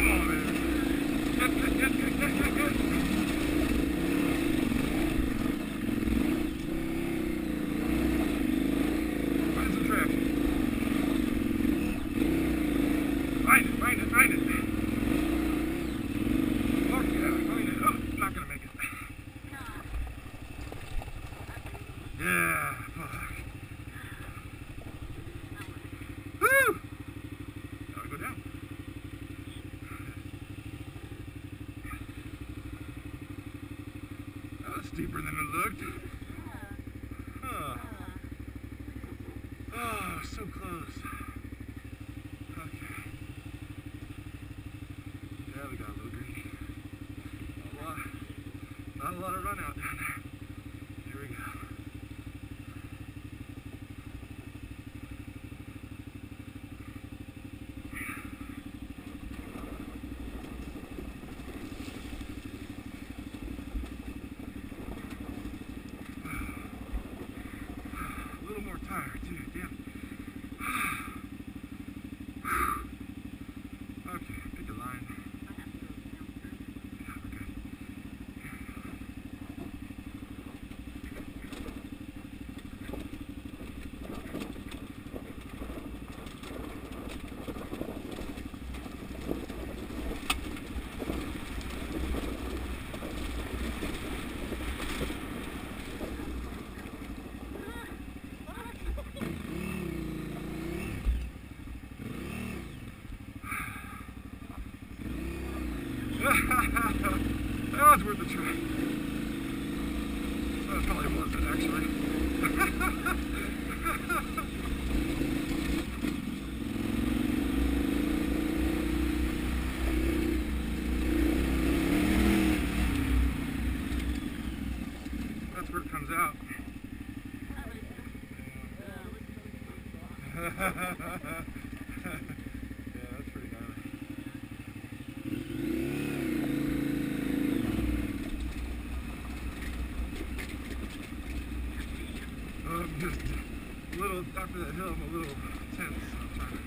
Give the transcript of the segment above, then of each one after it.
Come on, man. Deeper than it looked. Huh. Oh, so close. Okay. Yeah, we got a little green. A lot. Not a lot of run out That actually. That's where it comes little after that hill, I'm a little tense. I'm trying to.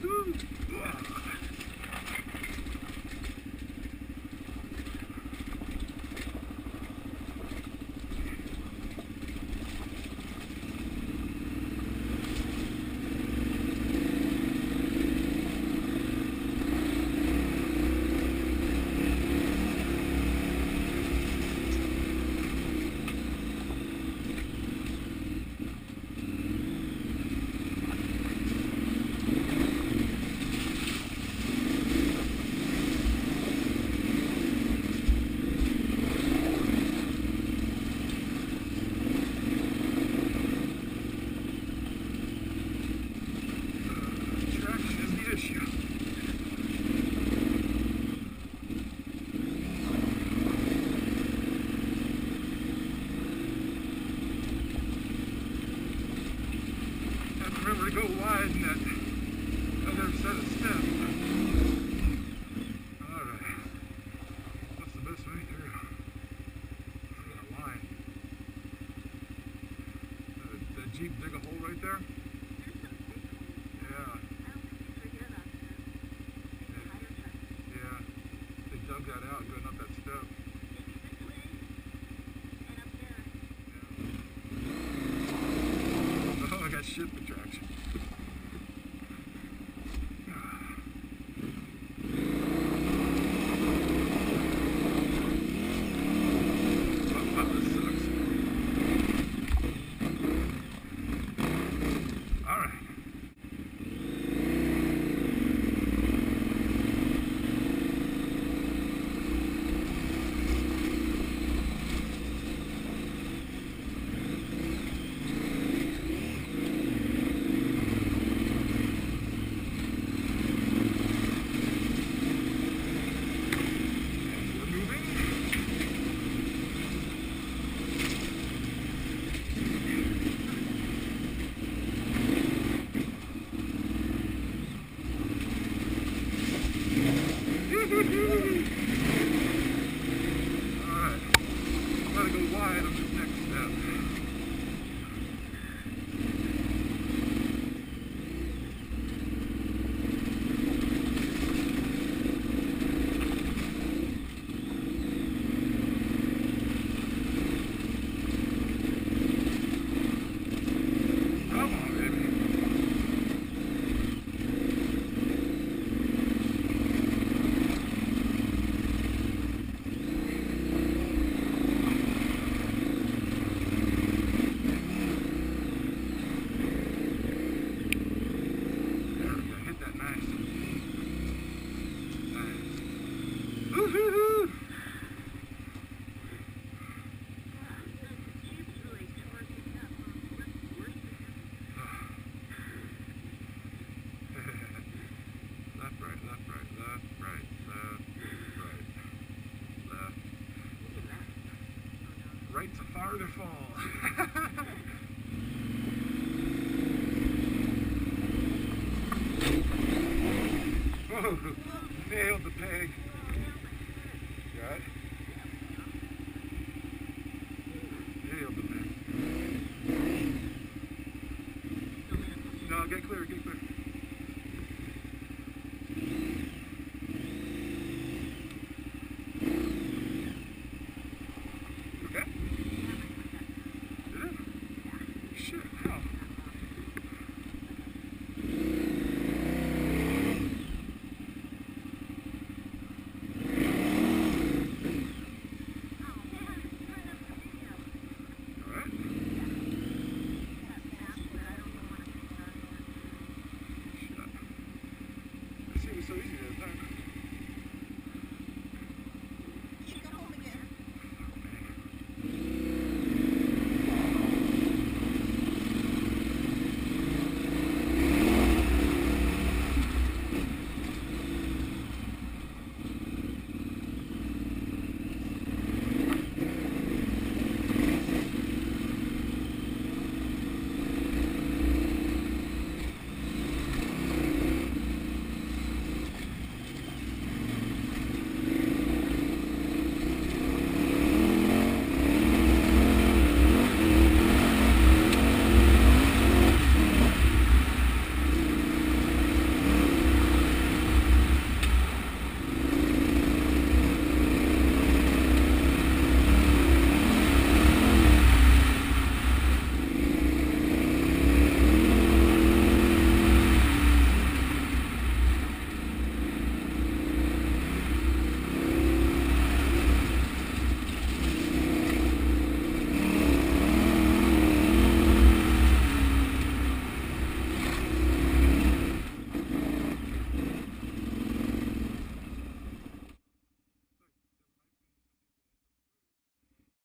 Woo-hoo. Ugh. Out up that decide on the next step. wonderful. Whoa, nailed the peg. Nailed the peg. No, get clear, get clear. 这个手指，但是。